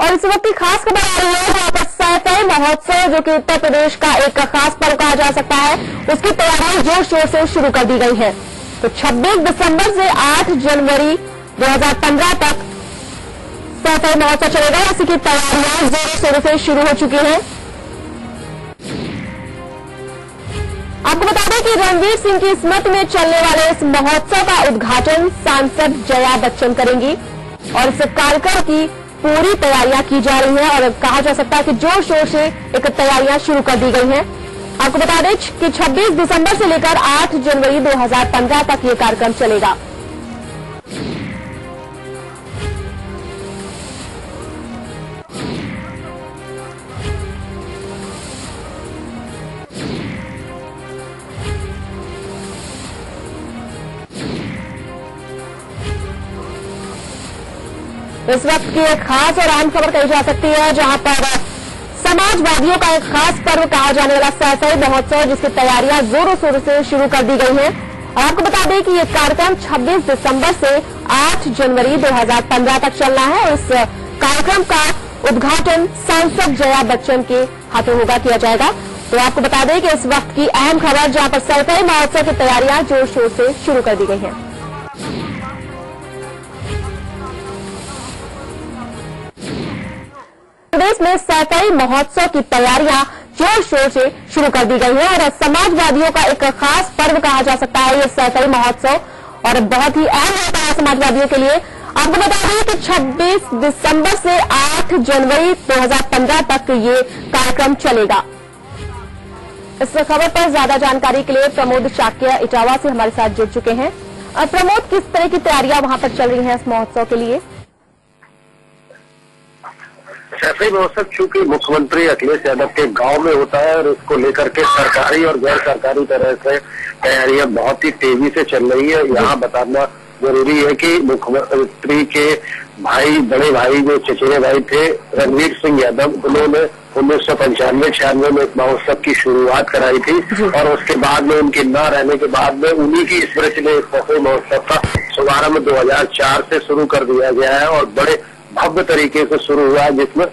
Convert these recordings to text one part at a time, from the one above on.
और इस वक्त की खास खबर आ रही है जहाँ पर सैफई महोत्सव, जो कि उत्तर प्रदेश का एक खास पर्व कहा जा सकता है, उसकी तैयारियाँ ज़ोर शोर से शुरू कर दी गई है। तो 26 दिसंबर से 8 जनवरी 2015 तक सैफई महोत्सव चलेगा। की तैयारियाँ ज़ोर शोर से शुरू हो चुकी हैं। आपको बता दें कि रणवीर सिंह की स्मृति में चलने वाले इस महोत्सव का उद्घाटन सांसद जया बच्चन करेंगी और इस कार्यक्रम की पूरी तैयारियाँ की जा रही हैं और कहा जा सकता है कि ज़ोर शोर से एक तैयारियाँ शुरू कर दी गई हैं। आपको बता दें कि 26 दिसंबर से लेकर 8 जनवरी 2015 तक ये कार्यक्रम चलेगा। इस वक्त की एक खास और अहम खबर कही जा सकती है, जहाँ पर समाजवादियों का एक खास पर्व कहा जाने वाला सैफई महोत्सव, जिसकी तैयारियाँ जोरों शोरों से शुरू कर दी गई हैं। और आपको बता दें कि ये कार्यक्रम 26 दिसंबर से 8 जनवरी 2015 तक चलना है, और इस कार्यक्रम का उद्घाटन सांसद जया बच्चन के हाथों होगा, किया जाएगा। तो आपको बता दें कि इस वक्त की अहम खबर, जहाँ पर सैफई महोत्सव की तैयारियाँ ज़ोर शोर से शुरू कर दी गई हैं। प्रदेश में सैफई महोत्सव की तैयारियाँ ज़ोर शोर से शुरू कर दी गई है और समाजवादियों का एक खास पर्व कहा जा सकता है ये सैफई महोत्सव। और बहुत ही अहम होता है समाजवादियों के लिए। आपको बता दें कि 26 दिसंबर से 8 जनवरी 2015 तक ये कार्यक्रम चलेगा। इस खबर पर ज़्यादा जानकारी के लिए प्रमोद चाकिया इटावा से हमारे साथ जुड़ चुके हैं। प्रमोद, किस तरह की तैयारियाँ वहाँ पर चल रही हैं इस महोत्सव के लिए? सैफई महोत्सव चूँकि मुख्यमंत्री अखिलेश यादव के गाँव में होता है और इसको लेकर के सरकारी और गैर सरकारी तरह से तैयारियाँ बहुत ही तेज़ी से चल रही है। यहाँ बताना ज़रूरी है कि मुख्यमंत्री के भाई बड़े भाई जो चचेरे भाई थे रणवीर सिंह यादव उन्होंने उन्नीस सौ पंचानवे छियानवे में इस महोत्सव की शुरुआत कराई थी और उसके बाद में उनके न रहने के बाद में उन्हीं की स्मृति में इस महोत्सव का शुभारंभ 2004 से शुरू कर दिया गया है और बड़े भव्य तरीके से शुरू हुआ जिसमें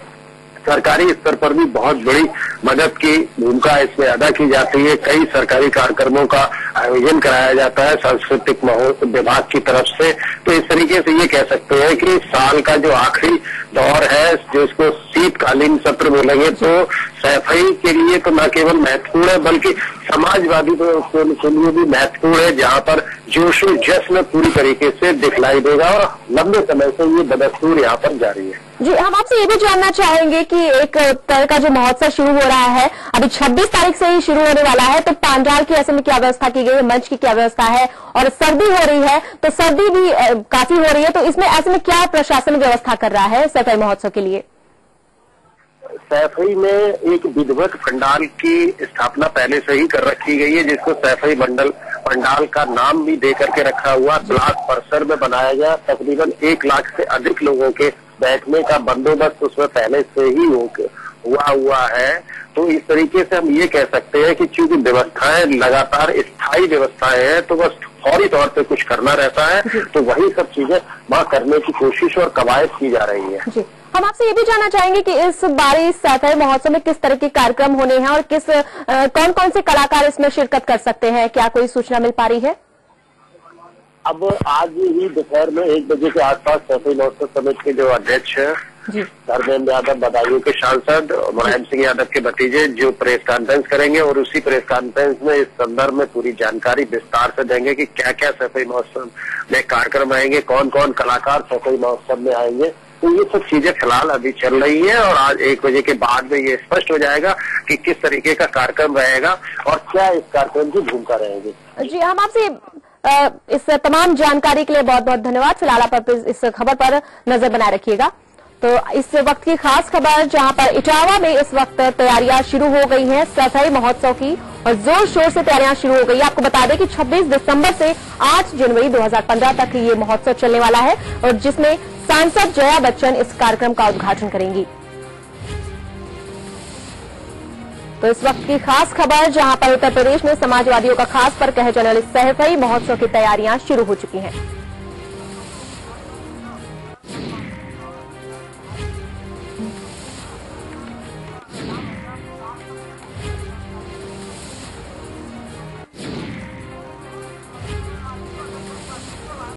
सरकारी स्तर पर भी बहुत बड़ी मदद की भूमिका इसमें अदा की जाती है। कई सरकारी कार्यक्रमों का आयोजन कराया जाता है सांस्कृतिक विभाग की तरफ़ से। तो इस तरीके से ये कह सकते हैं कि साल का जो आखिरी दौर है, जिसको शीतकालीन सत्र बोलेंगे तो सैफई के लिए तो न केवल महत्वपूर्ण है, बल्कि समाजवादी तो के लिए भी महत्वपूर्ण है, जहाँ पर जोश जश्न पूरी तरीके से दिखलाई देगा और लंबे समय से ये बदस्तूर यहाँ पर जारी है। जी, हम आपसे ये भी जानना चाहेंगे कि एक तरह का जो महोत्सव शुरू हो रहा है, अभी 26 तारीख से ही शुरू होने वाला है तो पांडाल की ऐसे में क्या व्यवस्था की गई है, मंच की क्या व्यवस्था है, और सर्दी हो रही है तो सर्दी भी काफ़ी हो रही है तो इसमें ऐसे में क्या प्रशासन व्यवस्था कर रहा है सफ़ाई महोत्सव के लिए? सैफई में एक विधिवत पंडाल की स्थापना पहले से ही कर रखी गई है जिसको सैफई मंडल पंडाल का नाम भी दे करके रखा हुआ ब्लॉक परिसर में बनाया गया तकरीबन एक लाख से अधिक लोगों के बैठने का बंदोबस्त उसमें पहले से ही हुआ हुआ है। तो इस तरीके से हम ये कह सकते हैं कि चूँकि व्यवस्थाएँ लगातार स्थायी व्यवस्थाएँ हैं तो बस फौरी तौर पे कुछ करना रहता है। तो वही सब चीज़ें वहाँ करने की कोशिश और कवायद की जा रही है। हम आपसे ये भी जानना चाहेंगे कि इस बार इस सैफई महोत्सव में किस तरह के कार्यक्रम होने हैं और किस आ, कौन कौन से कलाकार इसमें शिरकत कर सकते हैं? क्या कोई सूचना मिल पा रही है? अब आज ही दोपहर में एक बजे के आसपास सैफई महोत्सव समिति के जो अध्यक्ष है धर्मेंद्र यादव बदायूं के सांसद मुलायम सिंह यादव के भतीजे जो प्रेस कॉन्फ्रेंस करेंगे और उसी प्रेस कॉन्फ्रेंस में इस संदर्भ में पूरी जानकारी विस्तार से देंगे कि क्या क्या सफ़ाई महोत्सव में कार्यक्रम आएँगे कौन कौन कलाकार सफ़ाई महोत्सव में आएँगे। तो ये सब चीज़ें फ़िलहाल अभी चल रही है और आज एक बजे के बाद में ये स्पष्ट हो जाएगा कि किस तरीके का कार्यक्रम रहेगा और क्या इस कार्यक्रम की भूमिका रहेगी। जी, हम आपसे इस तमाम जानकारी के लिए बहुत बहुत धन्यवाद। फ़िलहाल आप इस खबर पर नज़र बनाए रखिएगा। तो इस वक्त की खास खबर, जहाँ पर इटावा में इस वक्त तैयारियाँ शुरू हो गई हैं, सफ़ाई महोत्सव की, और ज़ोर शोर से तैयारियाँ शुरू हो गई आपको बता दें कि 26 दिसंबर से 8 जनवरी 2015 तक ये महोत्सव चलने वाला है, और जिसमें सांसद जया बच्चन इस कार्यक्रम का उद्घाटन करेंगी। तो इस वक्त की खास खबर, जहाँ पर उत्तर प्रदेश में समाजवादियों का खास पर कहे वाले सहफई महोत्सव की तैयारियाँ शुरू हो चुकी हैं।